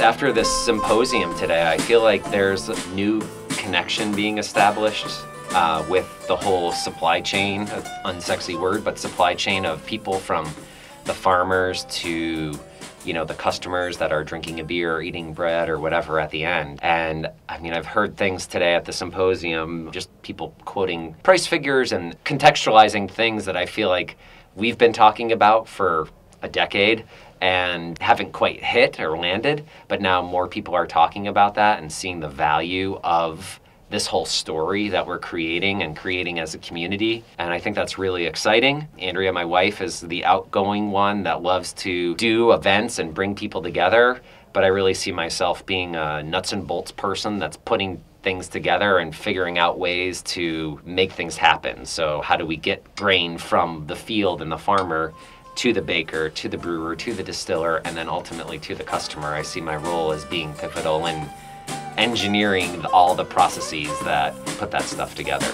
After this symposium today, I feel like there's a new connection being established uh, with the whole supply chain, unsexy word, but supply chain of people from the farmers to you know the customers that are drinking a beer or eating bread or whatever at the end. And i mean i've heard things today at the symposium just people quoting price figures and contextualizing things that i feel like we've been talking about for a decade and haven't quite hit or landed but now more people are talking about that and seeing the value of this whole story that we're creating and creating as a community. And I think that's really exciting. Andrea, my wife, is the outgoing one that loves to do events and bring people together. But I really see myself being a nuts and bolts person that's putting things together and figuring out ways to make things happen. So, how do we get grain from the field and the farmer to the baker, to the brewer, to the distiller, and then ultimately to the customer? I see my role as being pivotal in engineering all the processes that put that stuff together.